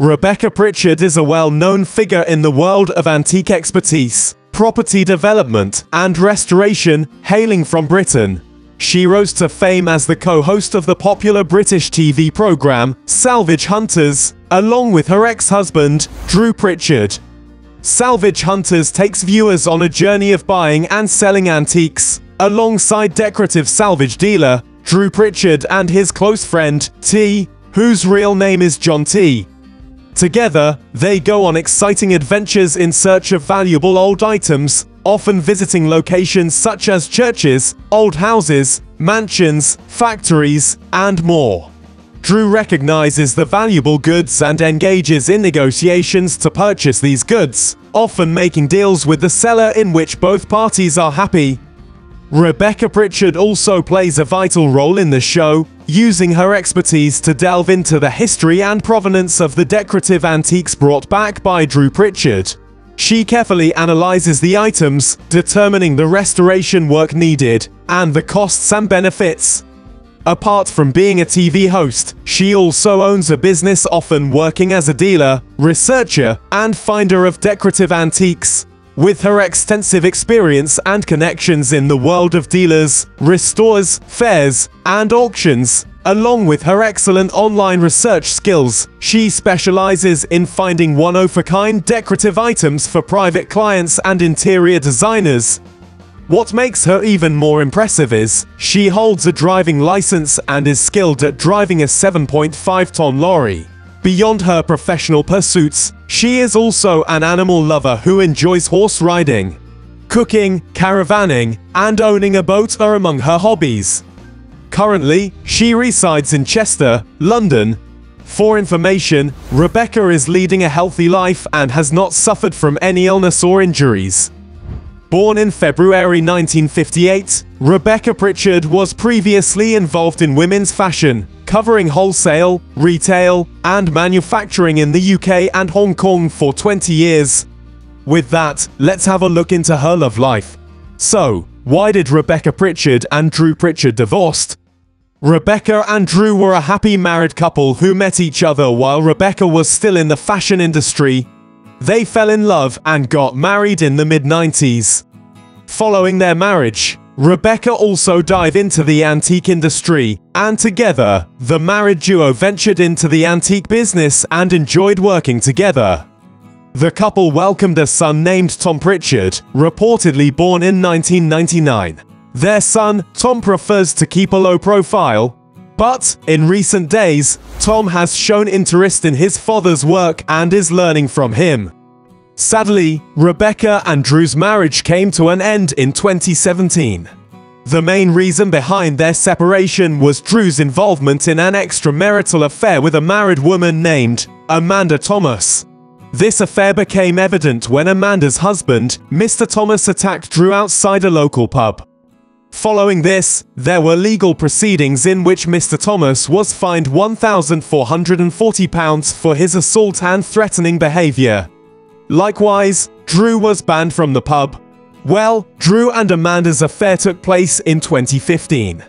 Rebecca Pritchard is a well-known figure in the world of antique expertise, property development, and restoration, hailing from Britain. She rose to fame as the co-host of the popular British TV program, Salvage Hunters, along with her ex-husband, Drew Pritchard. Salvage Hunters takes viewers on a journey of buying and selling antiques, alongside decorative salvage dealer, Drew Pritchard and his close friend, T, whose real name is John T. Together, they go on exciting adventures in search of valuable old items, often visiting locations such as churches, old houses, mansions, factories, and more. Drew recognizes the valuable goods and engages in negotiations to purchase these goods, often making deals with the seller in which both parties are happy. Rebecca Pritchard also plays a vital role in the show, using her expertise to delve into the history and provenance of the decorative antiques brought back by Drew Pritchard. She carefully analyzes the items, determining the restoration work needed, and the costs and benefits. Apart from being a TV host, she also owns a business often working as a dealer, researcher, and finder of decorative antiques. With her extensive experience and connections in the world of dealers, restores, fairs, and auctions, along with her excellent online research skills, she specializes in finding one-of-a-kind decorative items for private clients and interior designers. What makes her even more impressive is, she holds a driving license and is skilled at driving a 7.5-ton lorry. Beyond her professional pursuits, she is also an animal lover who enjoys horse riding. Cooking, caravanning, and owning a boat are among her hobbies. Currently, she resides in Chester, London. For information, Rebecca is leading a healthy life and has not suffered from any illness or injuries. Born in February 1958, Rebecca Pritchard was previously involved in women's fashion, covering wholesale, retail, and manufacturing in the UK and Hong Kong for 20 years. With that, let's have a look into her love life. So, why did Rebecca Pritchard and Drew Pritchard divorced? Rebecca and Drew were a happy married couple who met each other while Rebecca was still in the fashion industry. They fell in love and got married in the mid-90s. Following their marriage, Rebecca also dived into the antique industry, and together, the married duo ventured into the antique business and enjoyed working together. The couple welcomed a son named Tom Pritchard, reportedly born in 1999. Their son, Tom prefers to keep a low profile, but in recent days, Tom has shown interest in his father's work and is learning from him. Sadly, Rebecca and Drew's marriage came to an end in 2017. The main reason behind their separation was Drew's involvement in an extramarital affair with a married woman named Amanda Thomas. This affair became evident when Amanda's husband, Mr. Thomas attacked Drew outside a local pub. Following this, there were legal proceedings in which Mr. Thomas was fined £1,440 for his assault and threatening behaviour. Likewise, Drew was banned from the pub. Well, Drew and Amanda's affair took place in 2015.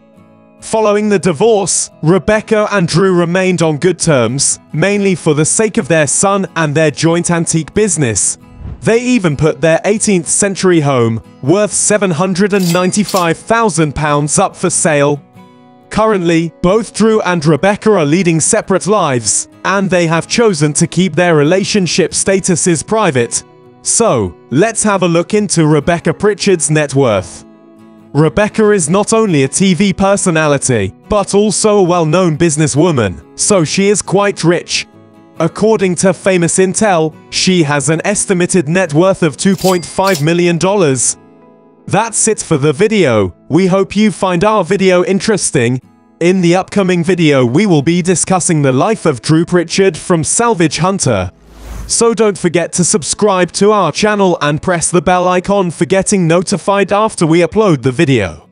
Following the divorce, Rebecca and Drew remained on good terms, mainly for the sake of their son and their joint antique business. They even put their 18th century home, worth £795,000 up for sale. Currently, both Drew and Rebecca are leading separate lives, and they have chosen to keep their relationship statuses private. So, let's have a look into Rebecca Pritchard's net worth. Rebecca is not only a TV personality, but also a well-known businesswoman, so she is quite rich. According to Famous Intel, she has an estimated net worth of $2.5 million. That's it for the video. We hope you find our video interesting. In the upcoming video we will be discussing the life of Drew Pritchard from Salvage Hunter. So don't forget to subscribe to our channel and press the bell icon for getting notified after we upload the video.